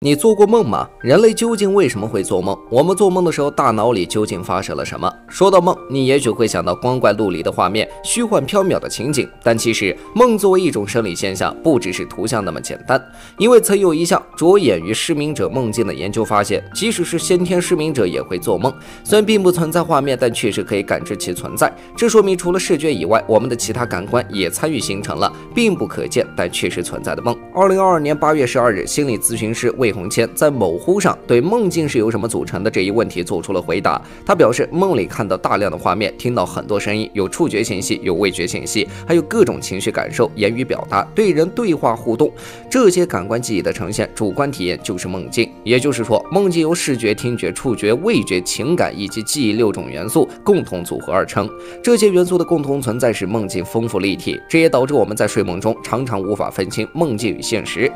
你做过梦吗？人类究竟为什么会做梦？我们做梦的时候，大脑里究竟发生了什么？说到梦，你也许会想到光怪陆离的画面、虚幻缥缈的情景。但其实，梦作为一种生理现象，不只是图像那么简单。因为曾有一项着眼于失明者梦境的研究发现，即使是先天失明者也会做梦。虽然并不存在画面，但确实可以感知其存在。这说明除了视觉以外，我们的其他感官也参与形成了并不可见但确实存在的梦。二零二二年八月十二日，心理咨询师为。魏红谦在某乎上对梦境是由什么组成的这一问题做出了回答。他表示，梦里看到大量的画面，听到很多声音，有触觉信息，有味觉信息，还有各种情绪感受、言语表达、对人对话互动，这些感官记忆的呈现，主观体验就是梦境。也就是说，梦境由视觉、听觉、触觉、味觉、情感以及记忆六种元素共同组合而成。这些元素的共同存在使梦境丰富立体，这也导致我们在睡梦中常常无法分清梦境与现实。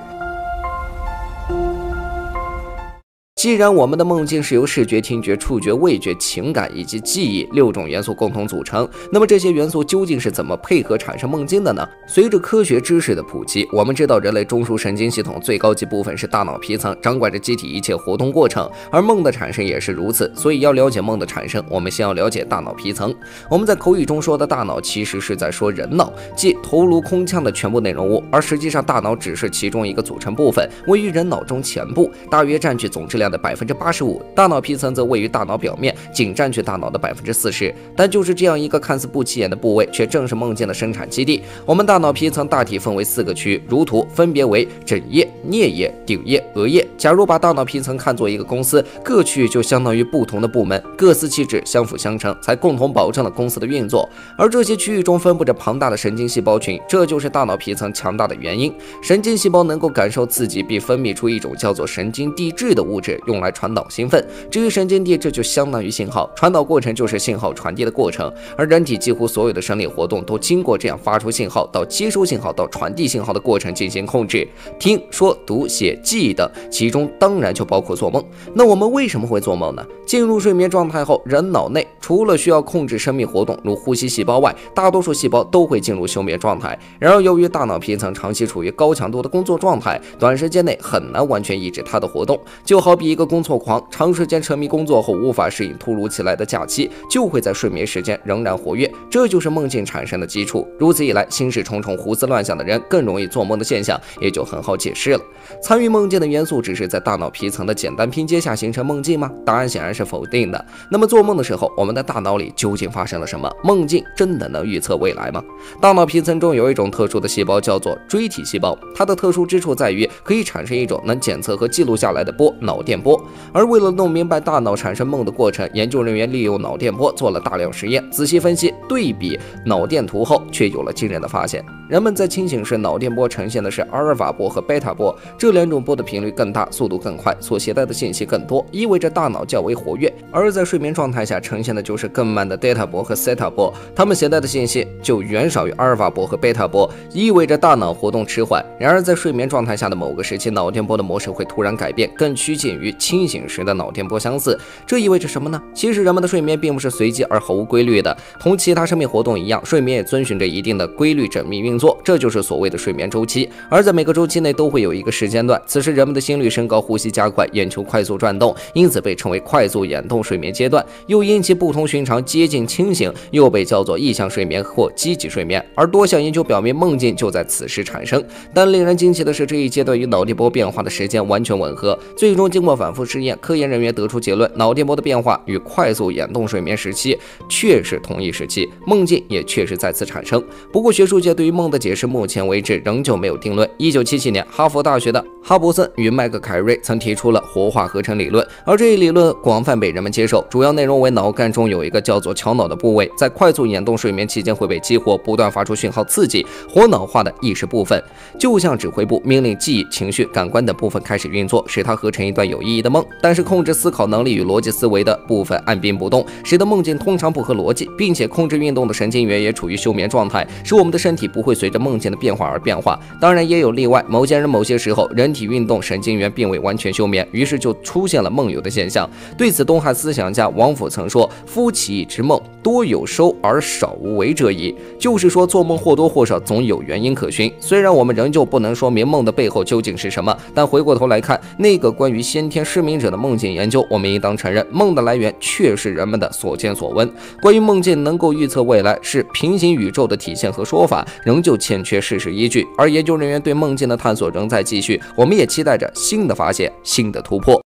既然我们的梦境是由视觉、听觉、触觉、味觉、情感以及记忆六种元素共同组成，那么这些元素究竟是怎么配合产生梦境的呢？随着科学知识的普及，我们知道人类中枢神经系统最高级部分是大脑皮层，掌管着机体一切活动过程，而梦的产生也是如此。所以要了解梦的产生，我们先要了解大脑皮层。我们在口语中说的大脑，其实是在说人脑，即头颅空腔的全部内容物，而实际上大脑只是其中一个组成部分，位于人脑中前部，大约占据总质量。的百分之八十五，大脑皮层则位于大脑表面，仅占据大脑的百分之四十。但就是这样一个看似不起眼的部位，却正是梦境的生产基地。我们大脑皮层大体分为四个区，如图，分别为枕叶、颞叶、顶叶、额叶。假如把大脑皮层看作一个公司，各区域就相当于不同的部门，各司其职，相辅相成，才共同保证了公司的运作。而这些区域中分布着庞大的神经细胞群，这就是大脑皮层强大的原因。神经细胞能够感受刺激，并分泌出一种叫做神经递质的物质。用来传导兴奋，至于神经递质就相当于信号，传导过程就是信号传递的过程，而人体几乎所有的生理活动都经过这样发出信号到接收信号到传递信号的过程进行控制，听说读写记忆等，其中当然就包括做梦。那我们为什么会做梦呢？进入睡眠状态后，人脑内除了需要控制生命活动如呼吸细胞外，大多数细胞都会进入休眠状态。然而，由于大脑皮层长期处于高强度的工作状态，短时间内很难完全抑制它的活动，就好比。一个工作狂长时间沉迷工作后无法适应突如其来的假期，就会在睡眠时间仍然活跃，这就是梦境产生的基础。如此一来，心事重重、胡思乱想的人更容易做梦的现象也就很好解释了。参与梦境的元素只是在大脑皮层的简单拼接下形成梦境吗？答案显然是否定的。那么做梦的时候，我们的大脑里究竟发生了什么？梦境真的能预测未来吗？大脑皮层中有一种特殊的细胞叫做锥体细胞，它的特殊之处在于可以产生一种能检测和记录下来的波——脑电。波，而为了弄明白大脑产生梦的过程，研究人员利用脑电波做了大量实验，仔细分析对比脑电图后，却有了惊人的发现。人们在清醒时，脑电波呈现的是阿尔法波和贝塔波，这两种波的频率更大，速度更快，所携带的信息更多，意味着大脑较为活跃；而在睡眠状态下呈现的就是更慢的德塔波和西塔波，它们携带的信息就远少于阿尔法波和贝塔波，意味着大脑活动迟缓。然而在睡眠状态下的某个时期，脑电波的模式会突然改变，更趋近于。清醒时的脑电波相似，这意味着什么呢？其实人们的睡眠并不是随机而毫无规律的，同其他生命活动一样，睡眠也遵循着一定的规律缜密运作，这就是所谓的睡眠周期。而在每个周期内都会有一个时间段，此时人们的心率升高、呼吸加快、眼球快速转动，因此被称为快速眼动睡眠阶段。又因其不同寻常、接近清醒，又被叫做意向睡眠或积极睡眠。而多项研究表明，梦境就在此时产生。但令人惊奇的是，这一阶段与脑电波变化的时间完全吻合，最终经过。反复试验，科研人员得出结论：脑电波的变化与快速眼动睡眠时期确实同一时期，梦境也确实再次产生。不过，学术界对于梦的解释，目前为止仍旧没有定论。一九七七年，哈佛大学的哈伯森与麦克凯瑞曾提出了活化合成理论，而这一理论广泛被人们接受。主要内容为脑干中有一个叫做桥脑的部位，在快速眼动睡眠期间会被激活，不断发出讯号刺激活脑化的意识部分，就像指挥部，命令记忆、情绪、感官等部分开始运作，使它合成一段有。有意义的梦，但是控制思考能力与逻辑思维的部分按兵不动，使得梦境通常不合逻辑，并且控制运动的神经元也处于休眠状态，使我们的身体不会随着梦境的变化而变化。当然也有例外，某些人某些时候人体运动神经元并未完全休眠，于是就出现了梦游的现象。对此，东汉思想家王甫曾说：“夫起义之梦，多有收而少无为者矣。”就是说，做梦或多或少总有原因可循。虽然我们仍旧不能说明梦的背后究竟是什么，但回过头来看那个关于先天失明者的梦境研究，我们应当承认，梦的来源确是人们的所见所闻。关于梦境能够预测未来是平行宇宙的体现和说法，仍旧欠缺事实依据。而研究人员对梦境的探索仍在继续，我们也期待着新的发现、新的突破。